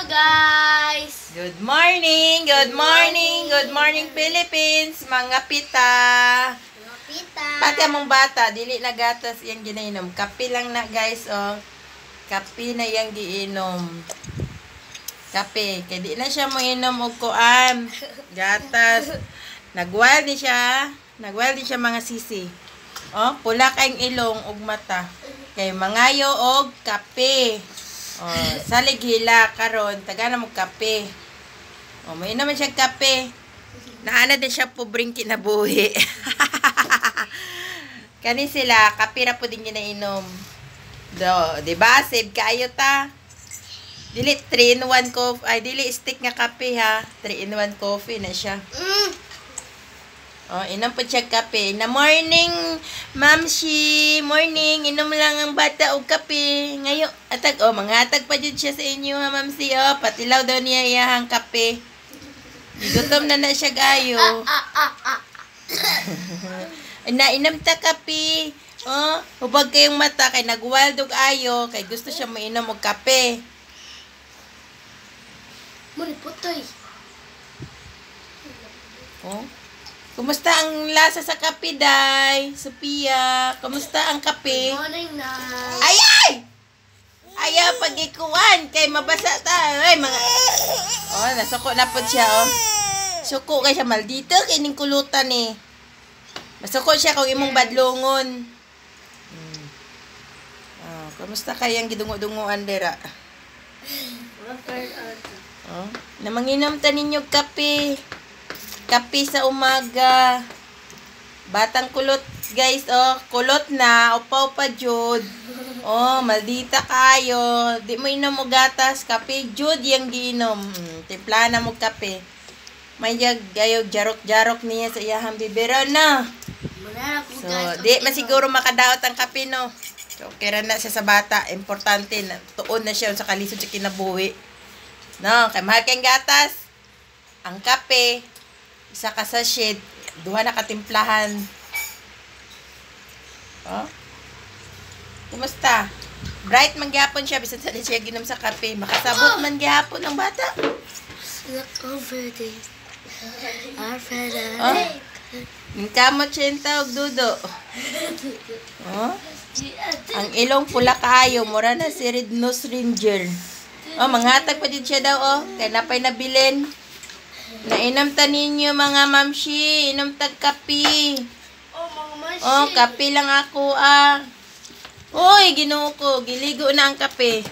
Hello guys! Good morning, good morning, good morning Philippines, mga pita. Mga pita. Pati among bata, dili na gatas yang ginainom. Kape lang na guys, oh. Kape na yang giinom. Kape, kay di na siya mo inom og kuan. Gatas. Nagwal di siya. Nagwal di siya mga sisi. Oh, pula kayong ilong ug mata. Kay mangayo og kape. Oh, salig hila karon taga na mo kape. Oh, may naman siya kape. Naana din siya pobreng kinabuhi. Kani sila, kape ra po din ginainom. Do, di ba? Save kaayo ta. Dili 3 in 1 coffee, ay dili stick nga kape ha. 3 in 1 coffee na siya. Mm. Oh, inom po siya kape. Na morning, Ma'am Shi. Morning, inom lang ang bata og kape. Ngayon, atag, oh, manghatag pa dyan siya sa inyo ha, Ma'am Shi. Oh, patilaw daw niya iyahang kape. Gutom na na siya gayo. Ah, ah, ah. na inom ta kape. Oh, hubag kayong mata kay nagwild og ayo kay gusto siya mainom og kape. Muli putoy. Oh. Kumusta ang lasa sa kape, Day? Sophia, kumusta ang kape? Morning na. Ay, ay! Ayaw pagikuan kay mabasa ta. Ay, mga... Oh, nasuko na po siya, oh. Suko kay siya maldito kay ning kulutan eh. Masuko siya kung imong badlongon. Hmm. Oh, kumusta kayang gidungo-dunguan dira? Oh, namanginom ta ninyo kape. Kape sa umaga. Batang kulot, guys, oh. Kulot na. Upaw pa, jud. Oh, maldita kayo. Di mo inom mo gatas. Kape, jud yung giinom. Hmm, timpla na mo kape. May jag, gayo, jarok-jarok niya sa iyahang bibero na. So, di masiguro makadaot ang kape, no? So, okay ra na siya sa bata. Importante na tuon na siya sa kalisod sa kinabuhi. No, kay mahal kayong gatas. Ang kape, isa ka sa shade, duha na katimplahan. Oh? Kumusta? Bright man gyapon siya bisan sa siya ginom sa kape. Makasabot man gyapon ang bata. Look over this. Oh? Ang kamot siya yung tawag, dudo. Oh? Ang ilong pula kayo, mura na si Red Nose Ranger. Oh, manghatag pa din siya daw, oh. Kaya napay nabilin. Nainom ta ninyo, mga mamshi. Inom tag kape. Oh, mga mashi. Oh, kape lang ako, ah. Uy, ginoo ko. Giligo na ang kape.